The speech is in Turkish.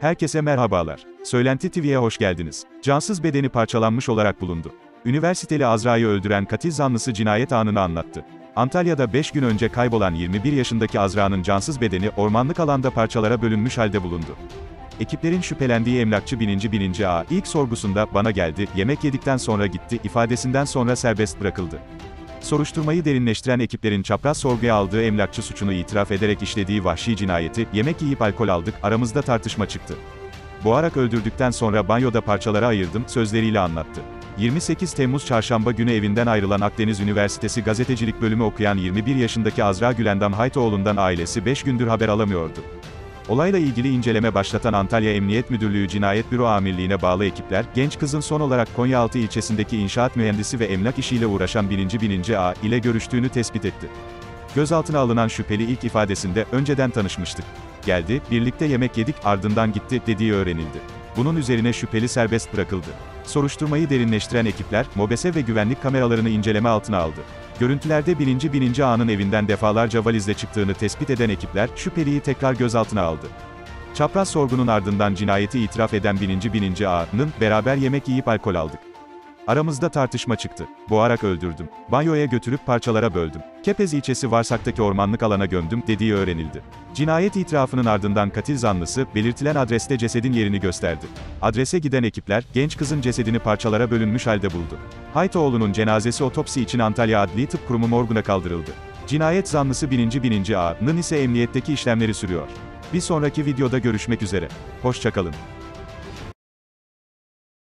Herkese merhabalar. Söylenti TV'ye hoş geldiniz. Cansız bedeni parçalanmış olarak bulundu. Üniversiteli Azra'yı öldüren katil zanlısı cinayet anını anlattı. Antalya'da 5 gün önce kaybolan 21 yaşındaki Azra'nın cansız bedeni ormanlık alanda parçalara bölünmüş halde bulundu. Ekiplerin şüphelendiği emlakçı bininci bininci A ilk sorgusunda bana geldi, yemek yedikten sonra gitti ifadesinden sonra serbest bırakıldı. Soruşturmayı derinleştiren ekiplerin çapraz sorguya aldığı emlakçı suçunu itiraf ederek işlediği vahşi cinayeti, yemek yiyip alkol aldık, aramızda tartışma çıktı. Boğarak öldürdükten sonra banyoda parçalara ayırdım, sözleriyle anlattı. 28 Temmuz çarşamba günü evinden ayrılan Akdeniz Üniversitesi gazetecilik bölümü okuyan 21 yaşındaki Azra Gülendam Haytoğlu'ndan ailesi 5 gündür haber alamıyordu. Olayla ilgili inceleme başlatan Antalya Emniyet Müdürlüğü Cinayet Büro Amirliğine bağlı ekipler, genç kızın son olarak Konyaaltı ilçesindeki inşaat mühendisi ve emlak işiyle uğraşan birinci bininci A ile görüştüğünü tespit etti. Gözaltına alınan şüpheli ilk ifadesinde, önceden tanışmıştık. Geldi, birlikte yemek yedik, ardından gitti, dediği öğrenildi. Bunun üzerine şüpheli serbest bırakıldı. Soruşturmayı derinleştiren ekipler, MOBESE ve güvenlik kameralarını inceleme altına aldı. Görüntülerde birinci bininci A'nın evinden defalarca valizle çıktığını tespit eden ekipler, şüpheliyi tekrar gözaltına aldı. Çapraz sorgunun ardından cinayeti itiraf eden bininci bininci A'nın, beraber yemek yiyip alkol aldık. Aramızda tartışma çıktı. Boğarak öldürdüm. Banyoya götürüp parçalara böldüm. Kepez ilçesi Varsak'taki ormanlık alana gömdüm, dediği öğrenildi. Cinayet itirafının ardından katil zanlısı, belirtilen adreste cesedin yerini gösterdi. Adrese giden ekipler, genç kızın cesedini parçalara bölünmüş halde buldu. Haytoğlu'nun cenazesi otopsi için Antalya Adli Tıp Kurumu morguna kaldırıldı. Cinayet zanlısı bininci bininci A'nın ise emniyetteki işlemleri sürüyor. Bir sonraki videoda görüşmek üzere. Hoşçakalın.